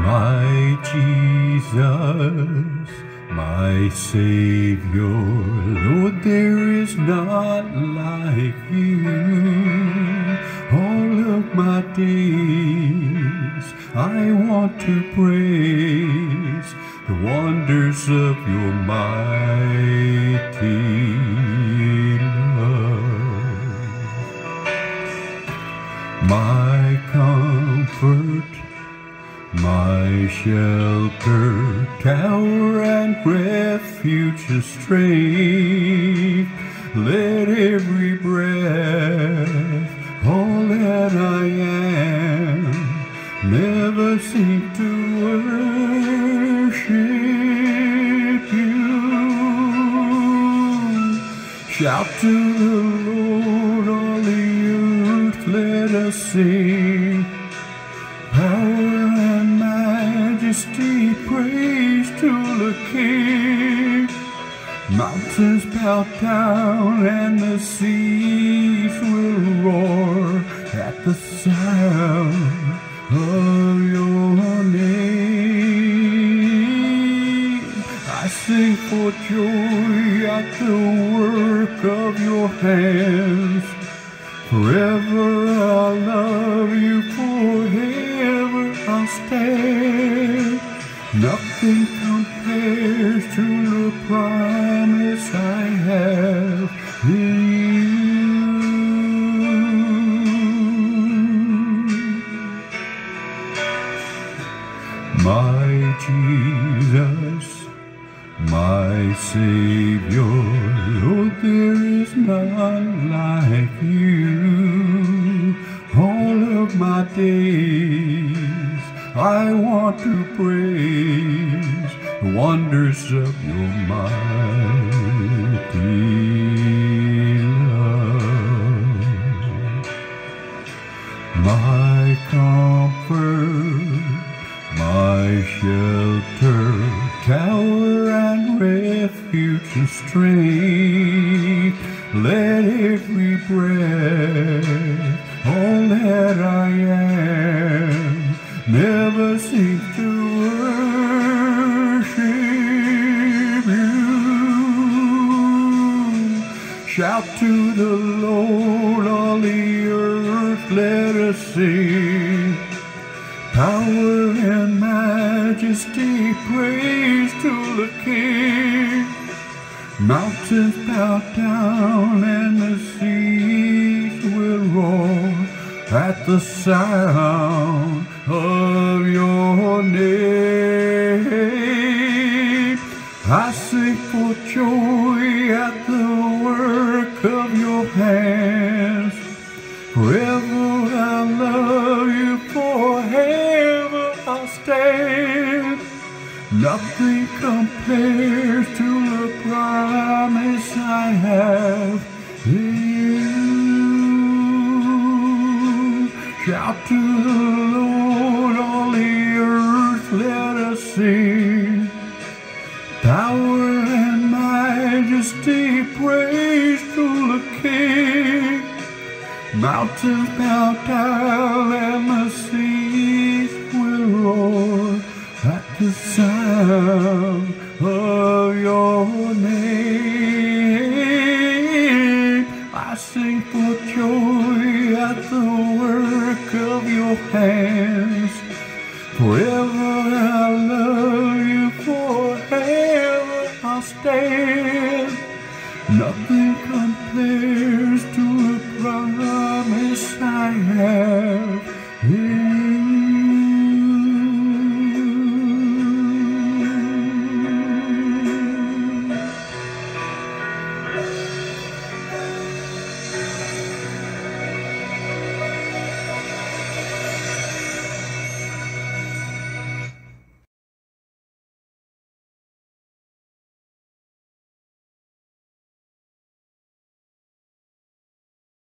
my Jesus, my Savior, Lord, there is not like you. All of my days I want to praise the wonders of your mighty my shelter, tower, and refuge and strength. Let every breath, all that I am, never seem to worship you. Shout to the Lord, all the earth, let us sing. Majesty, praise to the King. Mountains bow down and the seas will roar at the sound of your name. I sing for joy at the work of your hands. Forever I'll love you, forever I'll stand. Nothing compares to the promise I have in you. My Jesus, my Savior, Lord, there is none like you. All of my days I want to praise the wonders of your mighty love. My comfort, my shelter, tower and refuge and strength. Let every breath, all that I am, never cease to worship you. Shout to the Lord, all the earth, let us sing. Power and majesty, praise to the King. Mountains bow down and the seas will roar at the sound of joy at the work of your hands. Forever I'll love you, forever I'll stand. Nothing compares to the promise I have in you. Shout to the Lord, majesty, praise to the King. Mountains bow down and the seas will roar at the sound of your name. I sing for joy at the work of your hands. Forever I'll love Nothing compares to a promise I have.